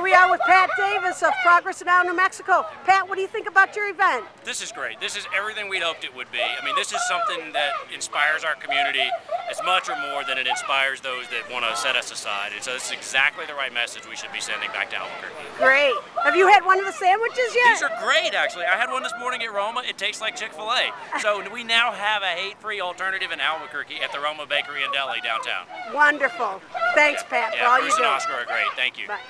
Here we are with Pat Davis of ProgressNow, New Mexico. Pat, what do you think about your event? This is great. This is everything we'd hoped it would be. I mean, this is something that inspires our community as much or more than it inspires those that want to set us aside. And so this is exactly the right message we should be sending back to Albuquerque. Great. Have you had one of the sandwiches yet? These are great, actually. I had one this morning at Roma. It tastes like Chick-fil-A. So we now have a hate-free alternative in Albuquerque at the Roma Bakery and Deli downtown. Wonderful. Thanks, Pat, yeah, for all Bruce you do. and Oscar are great. Thank you. Bye.